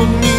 on